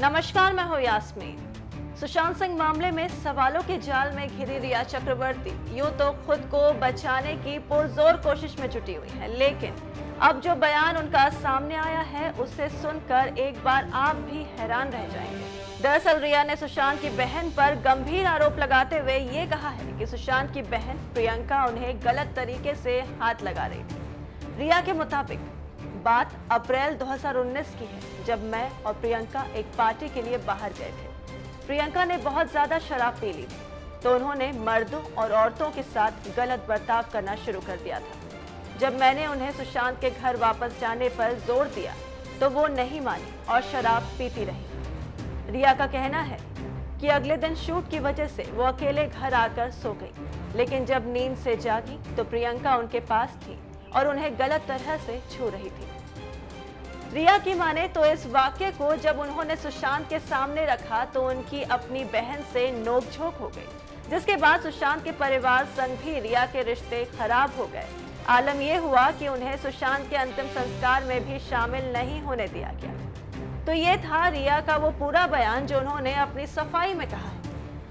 नमस्कार, मैं हूँ यास्मीन। सुशांत सिंह मामले में सवालों के जाल में घिरी रिया चक्रवर्ती। यूँ तो खुद को बचाने की पुरजोर कोशिश में जुटी हुई है, लेकिन अब जो बयान उनका सामने आया है, उसे सुनकर एक बार आप भी हैरान रह जाएँगे। दरअसल रिया ने सुशांत की बहन पर गंभीर आरोप लगाते हुए ये कहा है कि सुशांत की बहन प्रियंका उन्हें गलत तरीके से हाथ लगा रही थी। रिया के मुताबिक बात अप्रैल 2019 की है, जब मैं और प्रियंका एक पार्टी के लिए बाहर गए थे। प्रियंका ने बहुत ज़्यादा शराब पी ली थी तो उन्होंने मर्दों और औरतों के साथ गलत बर्ताव करना शुरू कर दिया था। जब मैंने उन्हें सुशांत के घर वापस जाने पर ज़ोर दिया तो वो नहीं मानी और शराब पीती रही। रिया का कहना है कि अगले दिन शूट की वजह से वो अकेले घर आकर सो गई, लेकिन जब नींद से जागी तो प्रियंका उनके पास थी। और उन्हें गलत तरह से छू रही थी। रिया की माने तो इस वाक्य को जब उन्होंने सुशांत के सामने रखा तो उनकी अपनी बहन से नोकझोंक हो गई, जिसके बाद सुशांत के परिवार संग भी रिया के रिश्ते खराब हो गए। आलम यह हुआ कि उन्हें सुशांत के अंतिम संस्कार में भी शामिल नहीं होने दिया गया। तो ये था रिया का वो पूरा बयान जो उन्होंने अपनी सफ़ाई में कहा।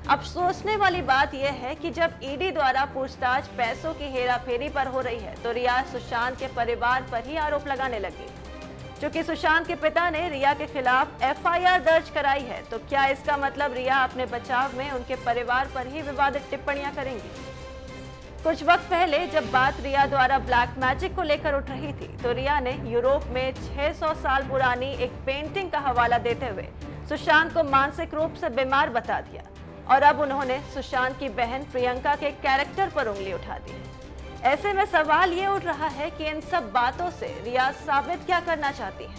अब सोचने वाली बात यह है कि जब ईडी द्वारा पूछताछ पैसों की हेराफेरी पर हो रही है तो रिया सुशांत के परिवार पर ही आरोप लगाने लगी। क्योंकि सुशांत के पिता ने रिया के खिलाफ एफआईआर दर्ज कराई है तो क्या इसका मतलब रिया अपने बचाव में उनके परिवार पर ही विवादित टिप्पणियाँ करेंगी? कुछ वक्त पहले जब बात रिया द्वारा ब्लैक मैजिक को लेकर उठ रही थी तो रिया ने यूरोप में 600 साल पुरानी एक पेंटिंग का हवाला देते हुए सुशांत को मानसिक रूप से बीमार बता दिया। और अब उन्होंने सुशांत की बहन प्रियंका के कैरेक्टर पर उंगली उठा दी। है ऐसे में सवाल ये उठ रहा है कि इन सब बातों से रियाज साबित क्या करना चाहती है?